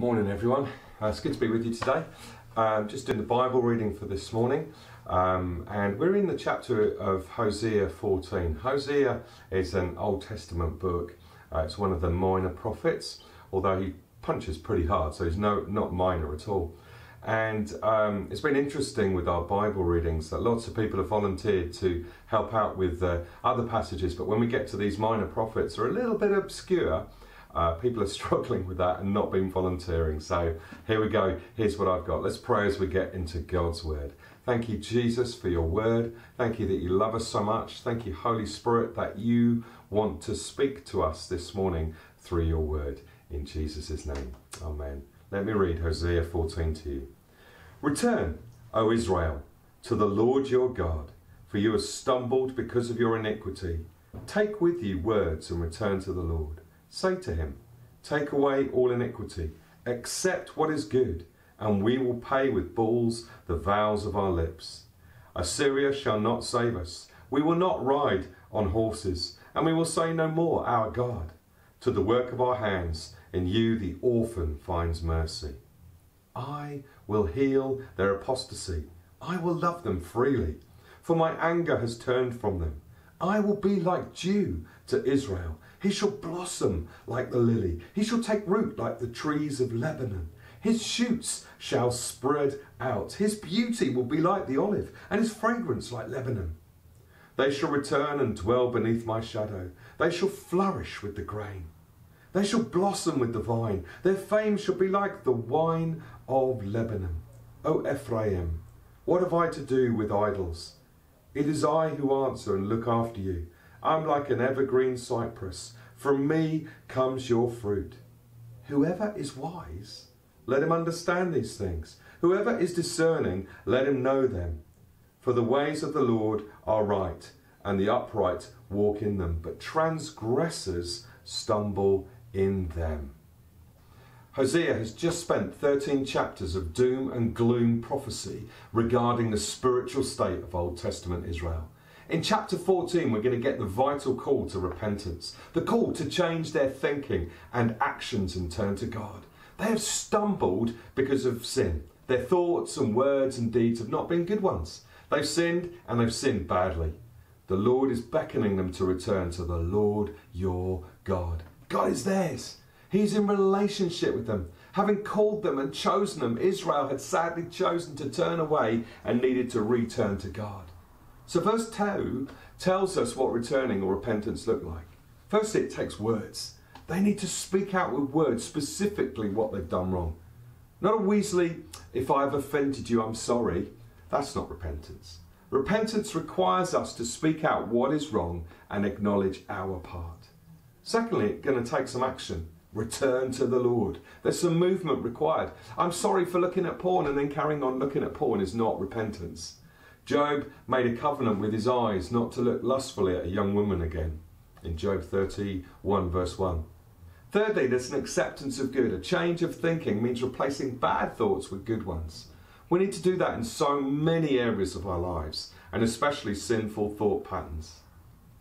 Morning, everyone. Uh, it's good to be with you today. Um, just doing the Bible reading for this morning, um, and we're in the chapter of Hosea 14. Hosea is an Old Testament book. Uh, it's one of the minor prophets, although he punches pretty hard, so he's no not minor at all. And um, it's been interesting with our Bible readings that lots of people have volunteered to help out with uh, other passages, but when we get to these minor prophets, they're a little bit obscure. Uh, people are struggling with that and not been volunteering. So here we go. Here's what I've got. Let's pray as we get into God's Word. Thank you, Jesus, for your Word. Thank you that you love us so much. Thank you, Holy Spirit, that you want to speak to us this morning through your Word. In Jesus' name. Amen. Let me read Hosea 14 to you. Return, O Israel, to the Lord your God, for you have stumbled because of your iniquity. Take with you words and return to the Lord. Say to him, Take away all iniquity, accept what is good, and we will pay with bulls the vows of our lips. Assyria shall not save us. We will not ride on horses, and we will say no more, Our God. To the work of our hands, in you the orphan finds mercy. I will heal their apostasy. I will love them freely, for my anger has turned from them. I will be like dew to Israel. He shall blossom like the lily. He shall take root like the trees of Lebanon. His shoots shall spread out. His beauty will be like the olive, and his fragrance like Lebanon. They shall return and dwell beneath my shadow. They shall flourish with the grain. They shall blossom with the vine. Their fame shall be like the wine of Lebanon. O Ephraim, what have I to do with idols? It is I who answer and look after you. I'm like an evergreen cypress. From me comes your fruit. Whoever is wise, let him understand these things. Whoever is discerning, let him know them. For the ways of the Lord are right, and the upright walk in them, but transgressors stumble in them. Hosea has just spent 13 chapters of doom and gloom prophecy regarding the spiritual state of Old Testament Israel. In chapter 14, we're going to get the vital call to repentance, the call to change their thinking and actions and turn to God. They have stumbled because of sin. Their thoughts and words and deeds have not been good ones. They've sinned and they've sinned badly. The Lord is beckoning them to return to the Lord your God. God is theirs. He's in relationship with them. Having called them and chosen them, Israel had sadly chosen to turn away and needed to return to God. So, verse 2 tells us what returning or repentance look like. Firstly, it takes words. They need to speak out with words specifically what they've done wrong. Not a Weasley, if I've offended you, I'm sorry. That's not repentance. Repentance requires us to speak out what is wrong and acknowledge our part. Secondly, it's going to take some action. Return to the Lord. There's some movement required. I'm sorry for looking at porn and then carrying on looking at porn is not repentance. Job made a covenant with his eyes not to look lustfully at a young woman again in Job 31, verse 1. Thirdly, there's an acceptance of good. A change of thinking means replacing bad thoughts with good ones. We need to do that in so many areas of our lives, and especially sinful thought patterns.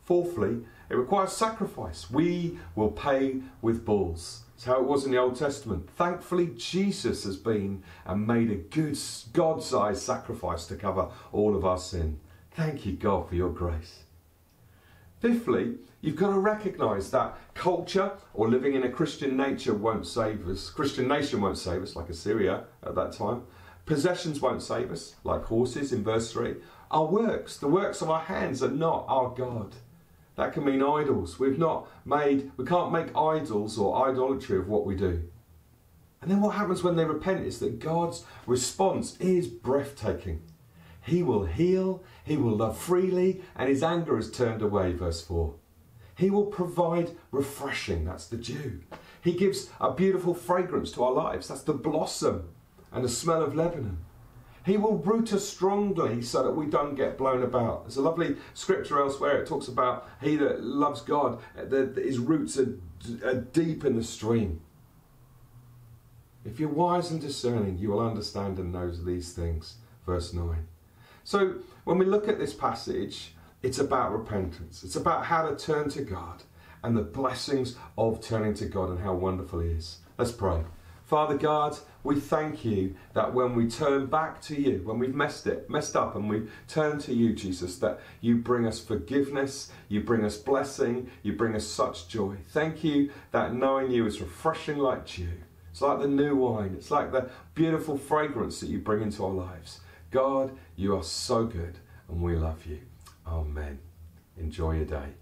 Fourthly, it requires sacrifice. We will pay with bulls. It's how it was in the Old Testament. Thankfully, Jesus has been and made a good God sized sacrifice to cover all of our sin. Thank you, God, for your grace. Fifthly, you've got to recognize that culture or living in a Christian nature won't save us. Christian nation won't save us, like Assyria at that time. Possessions won't save us, like horses in verse 3. Our works, the works of our hands, are not our God. That can mean idols. We've not made, we can't make idols or idolatry of what we do. And then what happens when they repent is that God's response is breathtaking. He will heal, He will love freely, and His anger is turned away, verse 4. He will provide refreshing, that's the dew. He gives a beautiful fragrance to our lives, that's the blossom and the smell of Lebanon. He will root us strongly so that we don't get blown about. There's a lovely scripture elsewhere. It talks about he that loves God, that his roots are, are deep in the stream. If you're wise and discerning, you will understand and know these things. Verse 9. So when we look at this passage, it's about repentance. It's about how to turn to God and the blessings of turning to God and how wonderful He is. Let's pray. Father God, we thank you that when we turn back to you, when we've messed it, messed up, and we turn to you, Jesus, that you bring us forgiveness, you bring us blessing, you bring us such joy. Thank you that knowing you is refreshing like dew. It's like the new wine, it's like the beautiful fragrance that you bring into our lives. God, you are so good, and we love you. Amen. Enjoy your day.